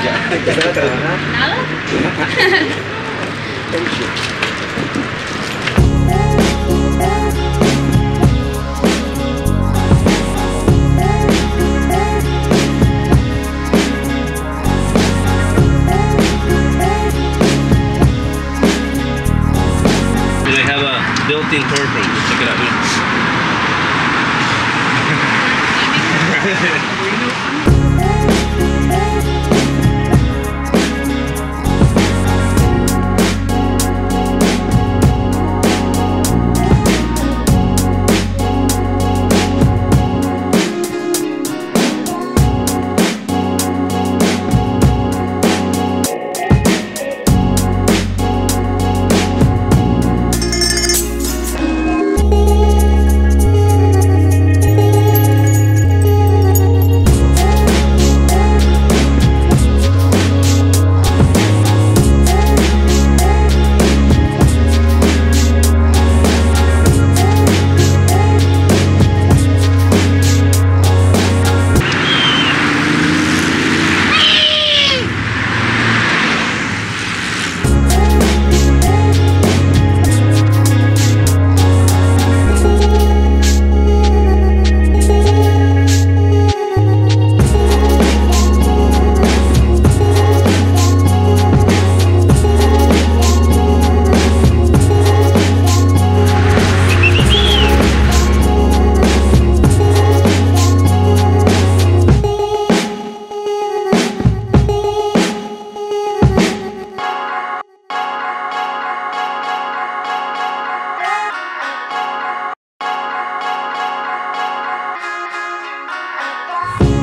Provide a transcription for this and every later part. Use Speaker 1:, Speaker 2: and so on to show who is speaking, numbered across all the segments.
Speaker 1: Thank you.
Speaker 2: They have a built-in curtain. Check it out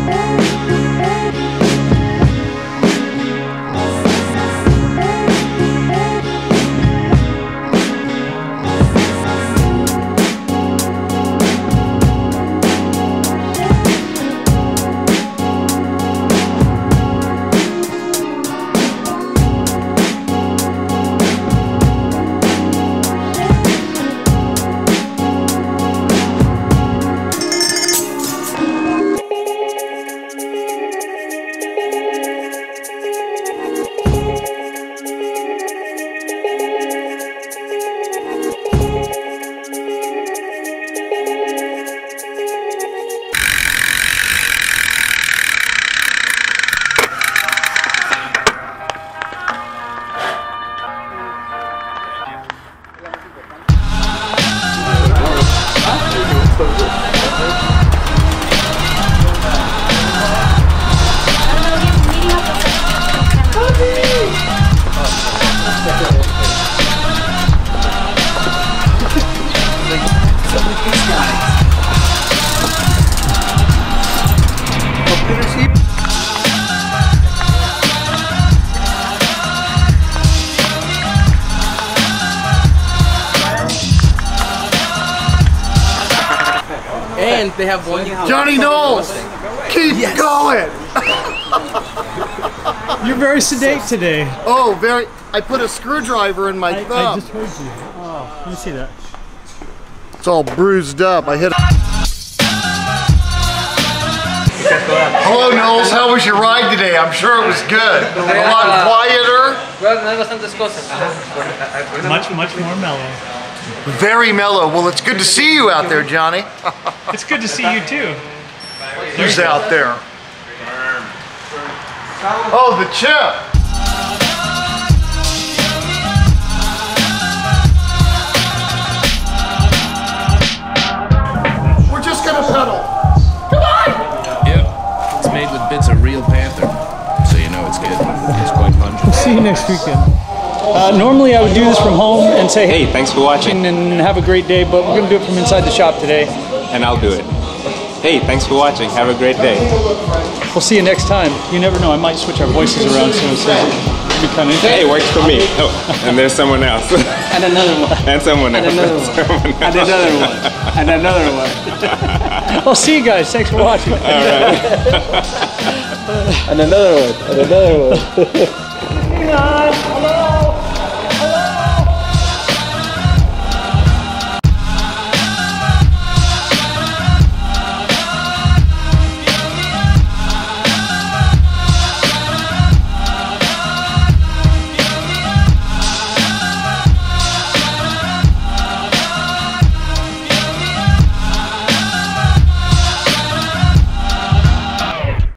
Speaker 2: here.
Speaker 1: And they have one.
Speaker 3: Johnny Knowles, keep going.
Speaker 4: You're very sedate today.
Speaker 3: Oh, very. I put a screwdriver in my
Speaker 4: I, I
Speaker 3: thumb.
Speaker 4: just heard you. Oh, let me see that.
Speaker 3: It's all bruised up. I hit. Hello, Knowles. How was your ride today? I'm sure it was good. A lot quieter.
Speaker 4: Much, much more mellow.
Speaker 3: Very mellow. Well, it's good to see you out there, Johnny.
Speaker 4: It's good to see you too.
Speaker 3: Who's out there? Oh, the chip. We're just gonna pedal.
Speaker 5: Yep. It's made with bits of real panther, so you know it's good. It's quite pungent.
Speaker 4: See you next weekend. Uh, normally I would do this from home and say,
Speaker 6: Hey, thanks for watching,
Speaker 4: and have a great day, but we're going to do it from inside the shop today.
Speaker 6: And I'll do it. Hey, thanks for watching. Have a great day.
Speaker 4: We'll see you next time. You never know, I might switch our voices around soon, so uh, it'll be kind of
Speaker 6: Hey, it works for me. Oh, and there's someone else.
Speaker 1: And another one.
Speaker 6: and someone else.
Speaker 1: And another one.
Speaker 6: Someone
Speaker 1: And another one. And another one.
Speaker 4: I'll see you guys. Thanks for watching.
Speaker 1: And another one. And another one.